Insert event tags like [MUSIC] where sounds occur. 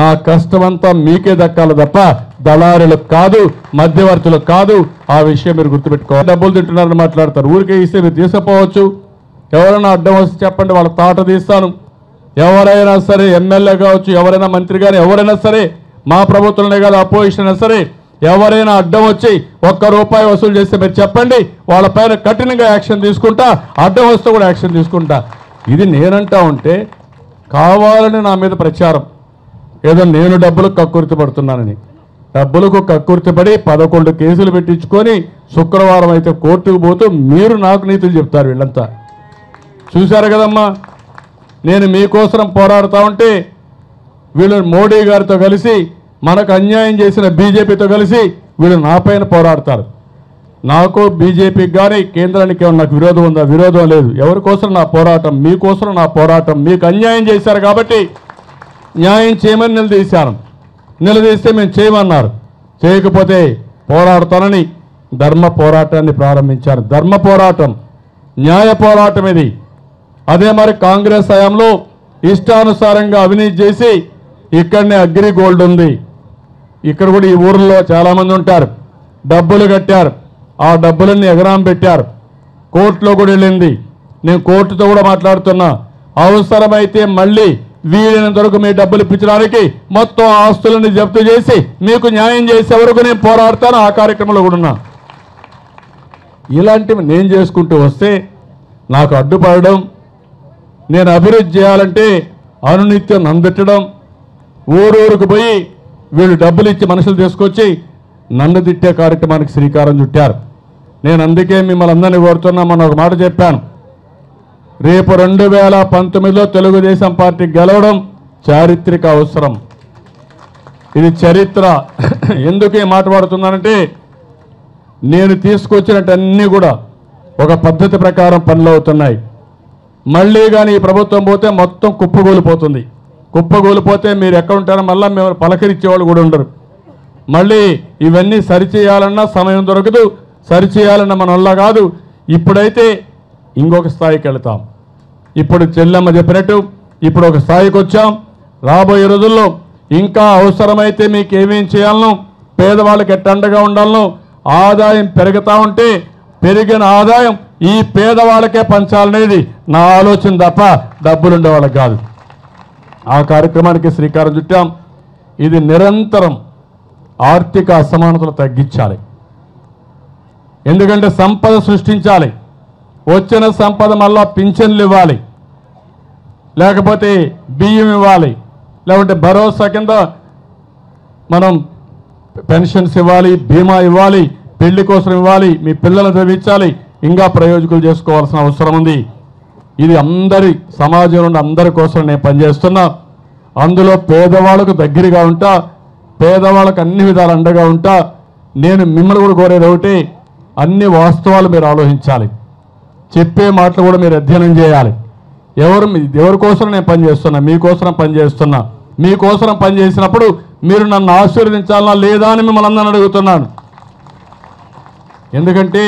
నా కష్టమంతా మీకే దక్కాలి తప్ప దళారులకు కాదు మధ్యవర్తులకు కాదు. ఆ విషయం మీరు గుర్తుపెట్టుకోవాలి. డబ్బులు తింటున్నారని మాట్లాడతారు. ఊరికే ఇస్తే మీరు తీసుకుపోవచ్చు. ఎవరైనా అడ్డం వస్తే చెప్పండి వాళ్ళ తాట తీస్తాను. ఎవరైనా సరే ఎమ్మెల్యే కావచ్చు ఎవరైనా మంత్రి కానీ ఎవరైనా సరే మా ప్రభుత్వంలో కాదు అపోజిషన్ అయినా సరే ఎవరైనా అడ్డం వచ్చి ఒక్క రూపాయి వసూలు చేస్తే మీరు చెప్పండి వాళ్ళపైన కఠినంగా యాక్షన్ తీసుకుంటా అడ్డం వస్తే కూడా యాక్షన్ తీసుకుంటా. ఇది నేనంటా ఉంటే కావాలని నా మీద ప్రచారం. ఏదో నేను డబ్బులకు కక్కుర్తి పడుతున్నానని. డబ్బులకు కక్కుర్తి పడి పదకొండు కేసులు పెట్టించుకొని శుక్రవారం అయితే కోర్టుకు పోతూ మీరు నాకు నీతులు చెప్తారు వీళ్ళంతా. చూశారు కదమ్మా? నేను మీకోసం పోరాడుతూ ఉంటే వీళ్ళు మోడీ గారితో కలిసి మనకు అన్యాయం చేసిన బీజేపీతో కలిసి వీళ్ళు నాపైన పోరాడతారు. నాకు బీజేపీకి కానీ కేంద్రానికి ఏమన్నా నాకు విరోధం ఉందా? విరోధం లేదు. ఎవరి కోసం నా పోరాటం? మీకోసం నా పోరాటం. మీకు అన్యాయం చేశారు కాబట్టి న్యాయం చేయమని నిలదీశాను నిలదీస్తే మేము చేయమన్నారు. చేయకపోతే పోరాడతానని ధర్మ పోరాటాన్ని ప్రారంభించారు. ధర్మ పోరాటం న్యాయ పోరాటం ఇది. అదే మరి కాంగ్రెస్ హయాంలో ఇష్టానుసారంగా అవినీతి చేసి ఇక్కడనే అగ్రి గోల్డ్ ఉంది. ఇక్కడ కూడా ఈ ఊర్లో చాలామంది ఉంటారు. డబ్బులు కట్టారు. ఆ డబ్బులన్నీ ఎగరాం పెట్టారు. కోర్టులో కూడా వెళ్ళింది. నేను కోర్టుతో కూడా మాట్లాడుతున్నా. అవసరమైతే మళ్ళీ వీలైనంత వరకు మీ డబ్బులు ఇప్పించడానికి మొత్తం ఆస్తులను జప్తు చేసి మీకు న్యాయం చేసే వరకు నేను పోరాడతాను. ఆ కార్యక్రమంలో కూడా ఉన్నా. ఇలాంటివి నేను చేసుకుంటూ వస్తే నాకు అడ్డుపడడం నేను అభివృద్ధి చేయాలంటే అనునిత్యం నందెట్టడం ఊరూరుకు పోయి వీళ్ళు డబ్బులు ఇచ్చి మనుషులు తీసుకొచ్చి నన్ను తిట్టే కార్యక్రమానికి శ్రీకారం చుట్టారు. నేను అందుకే మిమ్మల్ని అందరినీ కోరుతున్నా మొన్న ఒక మాట చెప్పాను. రేపు రెండు వేల పంతొమ్మిదిలో తెలుగుదేశం పార్టీ గెలవడం చారిత్రక అవసరం. ఇది చరిత్ర. [COUGHS] ఎందుకు ఈ మాట నేను తీసుకొచ్చినట్టన్నీ కూడా ఒక పద్ధతి ప్రకారం పనులు అవుతున్నాయి మళ్ళీ కానీ ఈ ప్రభుత్వం పోతే మొత్తం కుప్పగూలిపోతుంది. కుప్పగూలిపోతే మీరు ఎక్కడ ఉంటారో మళ్ళీ మేము పలకరించేవాళ్ళు కూడా ఉండరు. మళ్ళీ ఇవన్నీ సరిచేయాలన్నా సమయం దొరకదు సరిచేయాలన్న మన వల్ల కాదు. ఇప్పుడైతే ఇంకొక స్థాయికి వెళతాం. ఇప్పుడు చెల్లెమ్మ చెప్పినట్టు ఇప్పుడు ఒక స్థాయికి వచ్చాం. రాబోయే రోజుల్లో ఇంకా అవసరమైతే మీకు ఏమేం చేయాలనో పేదవాళ్ళకి ఎట్టండగా ఉండాలనో ఆదాయం పెరుగుతూ ఉంటే పెరిగిన ఆదాయం ఈ పేదవాళ్ళకే పంచాలనేది నా ఆలోచన తప్ప డబ్బులుండే వాళ్ళకి కాదు. ఆ కార్యక్రమానికి శ్రీకారం చుట్టాం. ఇది నిరంతరం ఆర్థిక అసమానతలు తగ్గించాలి. ఎందుకంటే సంపద సృష్టించాలి. వచ్చిన సంపద మళ్ళా పింఛన్లు ఇవ్వాలి. లేకపోతే బియ్యం ఇవ్వాలి. లేకుంటే భరోసా కింద మనం పెన్షన్స్ ఇవ్వాలి బీమా ఇవ్వాలి పెళ్ళి కోసం ఇవ్వాలి మీ పిల్లలను చదివించాలి. ఇంకా ప్రయోజకులు చేసుకోవాల్సిన అవసరం ఉంది. ఇది అందరి సమాజంలో ఉన్న అందరి కోసం నేను పనిచేస్తున్నా. అందులో పేదవాళ్ళకు దగ్గరగా ఉంటా. పేదవాళ్ళకు అన్ని విధాలు అండగా ఉంటా. నేను మిమ్మల్ని కూడా కోరేది ఒకటి అన్ని వాస్తవాలు మీరు ఆలోచించాలి. చెప్పే మాటలు కూడా మీరు అధ్యయనం చేయాలి. ఎవరు ఎవరి కోసం నేను పనిచేస్తున్నా మీకోసం పనిచేస్తున్నా మీకోసం పనిచేసినప్పుడు మీరు నన్ను ఆశీర్వదించాలా లేదా అని మిమ్మల్ని అందరిని అడుగుతున్నాను. ఎందుకంటే